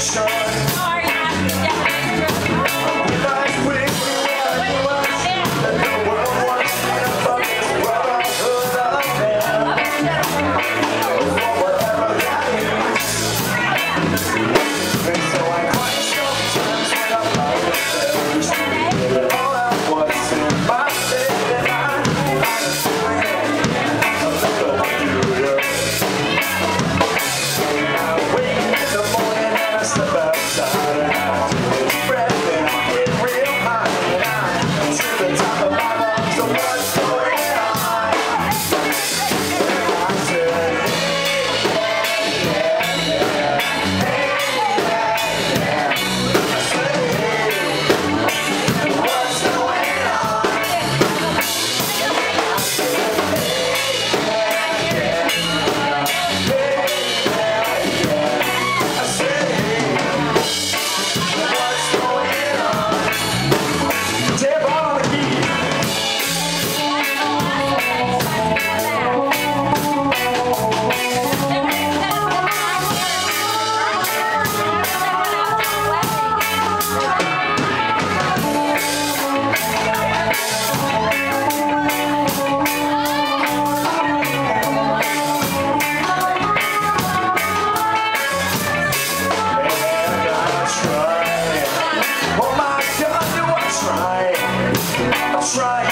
station right.